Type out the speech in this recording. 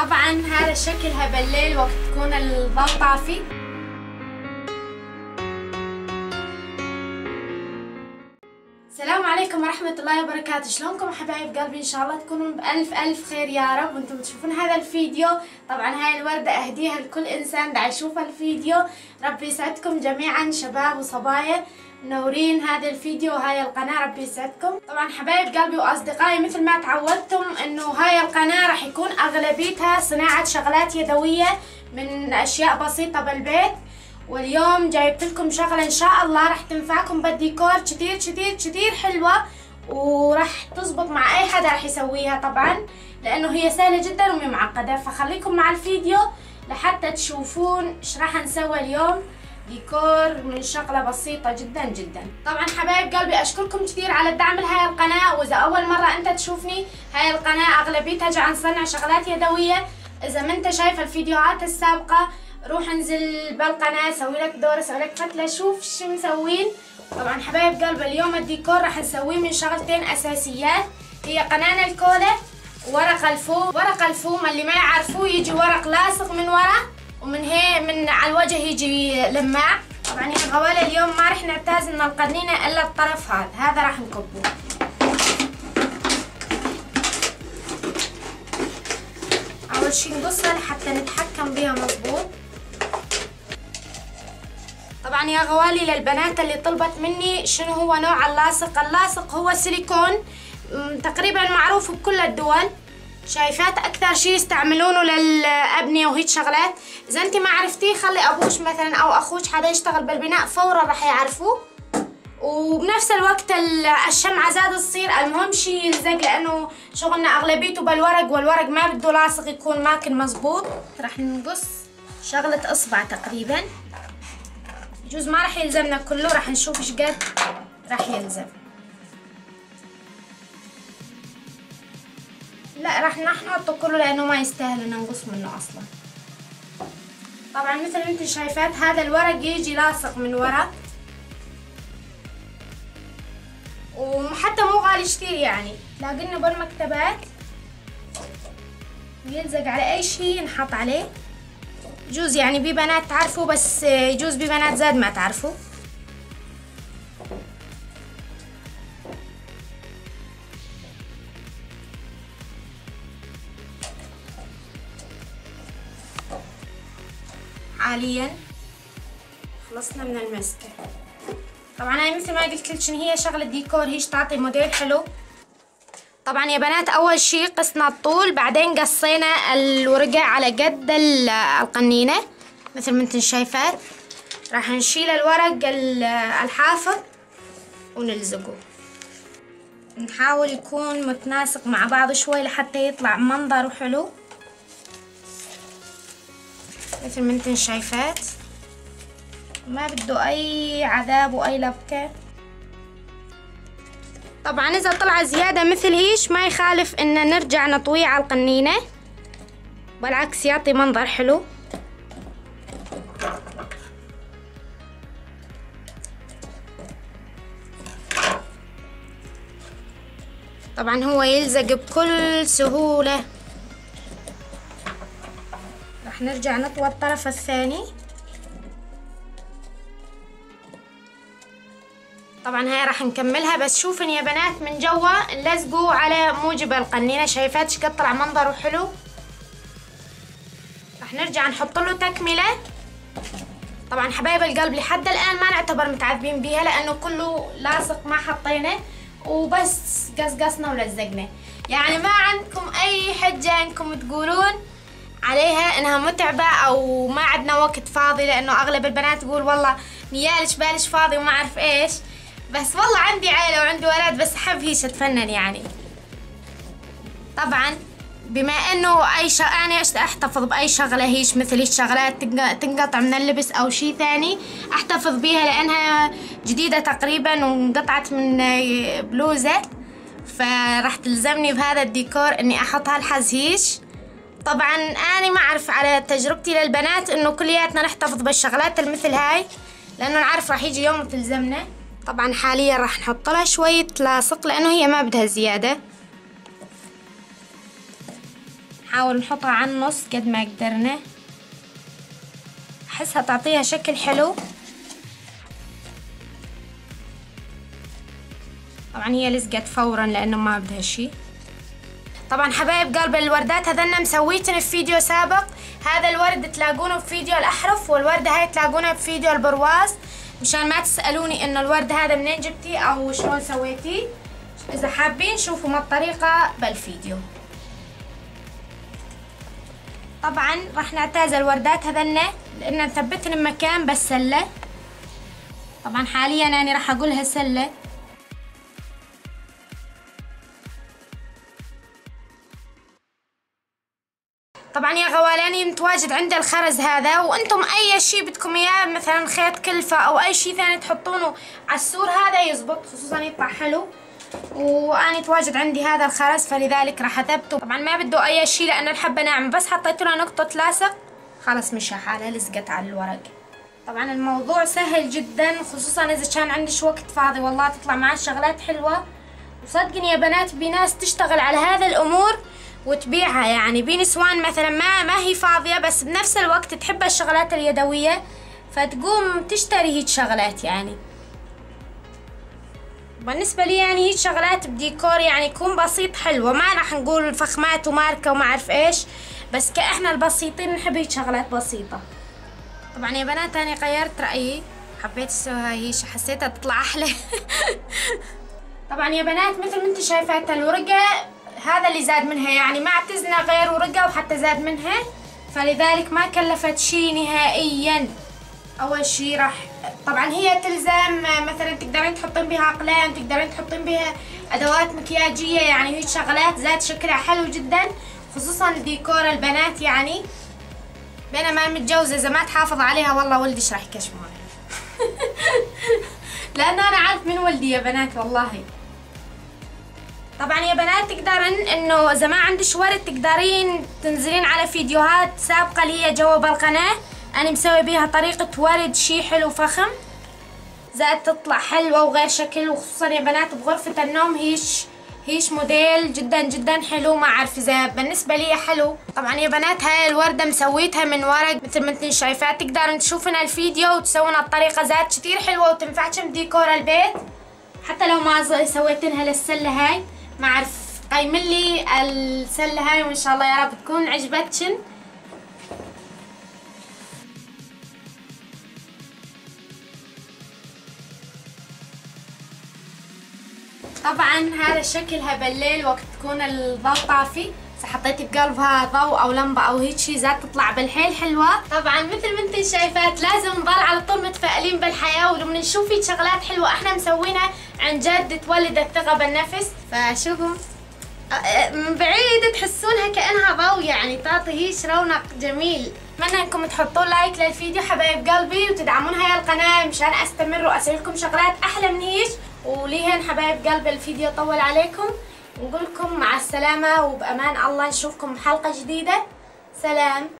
طبعا هذا شكلها بالليل وقت تكون الضوء طافي السلام عليكم ورحمة الله وبركاته. شلونكم حبايب قلبي؟ إن شاء الله تكونوا بألف ألف خير يا رب. وأنتم تشوفون هذا الفيديو. طبعا هاي الوردة أهديها لكل إنسان دا يشوف الفيديو. ربي يسعدكم جميعا شباب وصبايا. منورين هذا الفيديو وهاي القناة ربي يسعدكم. طبعا حبايب قلبي وأصدقائي مثل ما تعودتم إنه هاي القناة راح يكون أغلبيتها صناعة شغلات يدوية من أشياء بسيطة بالبيت. واليوم جايبت لكم شغلة إن شاء الله راح تنفعكم. بالديكور كتير كتير كتير حلوة وراح تزبط مع أي حدا راح يسويها طبعا لأنه هي سهلة جدا ومي معقده فخليكم مع الفيديو لحتى تشوفون إيش راح نسوي اليوم. ديكور من شغلة بسيطة جدا جدا. طبعا حبايب قلبي أشكركم كثير على الدعم لهاي القناة وإذا أول مرة أنت تشوفني هاي القناة أغلبيتها جاي نصنع شغلات يدوية. إذا ما أنت شايف الفيديوهات السابقة روح انزل بالقناة سوي لك دورة سوي لك فتلة شوف شو مسوين. طبعا حبايب قلب اليوم الديكور راح نسويه من شغلتين أساسيات. هي قنان الكولا وورق الفوم. ورق الفوم اللي ما يعرفوه يجي ورق لاصق من ورا. ومن هي من على الوجه يجي لماع طبعا يا غوالي اليوم ما راح نعتاز من القنينة إلا الطرف هذا. هذا راح نكبه. أول شي نقصها لحتى نتحكم بها مظبوط. طبعا يا غوالي للبنات اللي طلبت مني شنو هو نوع اللاصق؟ اللاصق هو سيليكون تقريبا معروف بكل الدول. شايفات أكثر شيء يستعملونه للأبنية وهيك شغلات؟ إذا أنت ما عرفتيه خلي أبوش مثلا أو أخوش حدا يشتغل بالبناء فورا راح يعرفوه. وبنفس الوقت الشمعة زاد تصير المهم شيء يلزق لأنه شغلنا أغلبيته بالورق والورق ما بده لاصق يكون ماكن مزبوط. راح نقص شغلة إصبع تقريبا. يجوز ما راح يلزمنا كله راح نشوف إيش قد راح يلزم. لا راح نحطه كله لأنه ما يستاهل ننقص منه أصلا. طبعا مثل انت شايفات هذا الورق يجي لاصق من ورا. وحتى مو غالي كثير يعني. تلاقينا بالمكتبات يلزق على أي شيء ينحط عليه. يجوز يعني بي بنات تعرفوا بس يجوز بي بنات زاد ما تعرفوا حاليا. خلصنا من المسكه طبعا هاي مثل ما قلت لك هي شغلة ديكور هيش تعطي موديل حلو. طبعا يا بنات أول شي قسنا الطول بعدين قصينا الورقة على قد القنينة مثل ما انتن شايفات راح نشيل الورق الحافظ ونلزقه. نحاول يكون متناسق مع بعض شوي لحتى يطلع منظره حلو. مثل ما انتن شايفات. ما بده أي عذاب وأي لبكة. طبعا إذا طلع زيادة مثل هيش ما يخالف إن نرجع نطويه على القنينة. بالعكس يعطي منظر حلو. طبعا هو يلزق بكل سهولة. راح نرجع نطوى الطرف الثاني. طبعا هاي راح نكملها بس شوفن يا بنات من جوا لزقوا على موجب القنينة. شايفات شقد طلع منظره حلو؟ راح نرجع نحط له تكملة. طبعا حبايب القلب لحد الآن ما نعتبر متعذبين بيها لأنه كله لاصق ما حطينا وبس قصقصنا ولزقنا. يعني ما عندكم أي حجة إنكم تقولون عليها إنها متعبة أو ما عندنا وقت فاضي لأنه أغلب البنات تقول والله نيالش بالش فاضي وما أعرف إيش. بس والله عندي عيلة وعندي ولد بس أحب هيش أتفنن يعني. طبعا بما إنه أي ش... أنا أحتفظ بأي شغلة هيش مثل هيش شغلات تنقطع من اللبس أو شيء ثاني أحتفظ بيها لأنها جديدة تقريبا وانقطعت من بلوزة. فراح تلزمني بهذا الديكور إني أحطها الحز هيش طبعا أنا ما أعرف على تجربتي للبنات إنه كلياتنا نحتفظ بالشغلات المثل هاي لأنه نعرف راح يجي يوم تلزمنا. طبعا حاليا راح نحط لها شوية لاصق لأنه هي ما بدها زيادة. نحاول نحطها على النص قد ما قدرنا. أحسها تعطيها شكل حلو. طبعا هي لزقت فورا لأنه ما بدها شي. طبعا حبايب قلب الوردات هذنا مسويتن في فيديو سابق. هذا الورد تلاقونه في فيديو الأحرف والوردة هاي تلاقونها في فيديو البرواز. مشان ما تسألوني إنه الورد هذا منين جبتيه أو شلون سويتيه إذا حابين شوفوا ما الطريقة بالفيديو. طبعا راح نعتاز الوردات هذنا لأن نثبتن بمكان بالسلة طبعا حاليا أنا راح أقولها سلة. طبعا يا غوالاني متواجد عندي الخرز هذا وأنتم أي شيء بدكم إياه مثلا خيط كلفة أو أي شيء ثاني تحطونه على السور هذا يزبط خصوصا يطلع حلو. وأنا تواجد عندي هذا الخرز فلذلك راح اثبته طبعا ما بده أي شيء لأن الحبة ناعمة بس حطيت له نقطة لاصق خلص مشى حالها لزقت على الورق. طبعا الموضوع سهل جدا خصوصا إذا كان عندش وقت فاضي. والله تطلع معي شغلات حلوة. وصدقني يا بنات بناس تشتغل على هذا الأمور وتبيعها يعني. بنسوان مثلا ما ما هي فاضية بس بنفس الوقت تحب الشغلات اليدوية فتقوم تشتري هيك شغلات يعني. بالنسبة لي يعني هيك شغلات بديكور يعني يكون بسيط حلوة ما راح نقول فخمات وماركة وما أعرف إيش بس كإحنا البسيطين نحب هيك شغلات بسيطة. طبعا يا بنات أنا غيرت رأيي. حبيت اسويها هيك حسيتها تطلع أحلى. طبعا يا بنات مثل ما أنت شايفات الورقة هذا اللي زاد منها يعني ما اعتزنا غير ورقة وحتى زاد منها. فلذلك ما كلفت شي نهائيا. أول شي راح طبعا هي تلزم مثلا تقدرين تحطين بها أقلام تقدرين تحطين بها أدوات مكياجية يعني هيك شغلات زاد شكلها حلو جدا خصوصا ديكور البنات يعني. بينما متجوزة إذا ما تحافظ عليها والله ولدي راح يكشمون لأنه أنا عارف من ولدي يا بنات والله. طبعا يا بنات تقدرن إنه إذا ما عندش ورد تقدرين تنزلين على فيديوهات سابقة لي جوا بالقناة أنا مسوي بيها طريقة ورد شي حلو فخم زائد تطلع حلوة وغير شكل وخصوصا يا بنات بغرفة النوم هيش هيش موديل جدا جدا حلو ما أعرف إذا بالنسبة لي حلو. طبعا يا بنات هاي الوردة مسويتها من ورق مثل ما أنتم شايفات تقدرن تشوفن الفيديو وتسوون الطريقة. زاد كتير حلوة وتنفعكم ديكور البيت. حتى لو ما سويتنها للسلة هاي. ما اعرف قايمين لي السله هاي وإن شاء الله يا رب تكون عجبتكن طبعا هذا شكلها بالليل وقت تكون الضوء طافي حطيتي بقلبها ضوء أو لمبة أو هيك شيء زاد تطلع بالحيل حلوة. طبعا مثل ما أنتم شايفات لازم نضل على طول متفائلين بالحياة ولما نشوف في شغلات حلوة إحنا مسوينها عن جد تولد الثقة بالنفس. فشوفوا. من بعيد تحسونها كأنها ضوء يعني تعطي هيش رونق جميل. أتمنى إنكم تحطون لايك للفيديو حبايب قلبي وتدعمون هاي القناة مشان أستمر واسوي لكم شغلات أحلى من هيش وليهن حبايب قلبي الفيديو طول عليكم. نقول لكم مع السلامة وبأمان الله نشوفكم حلقة جديدة. سلام.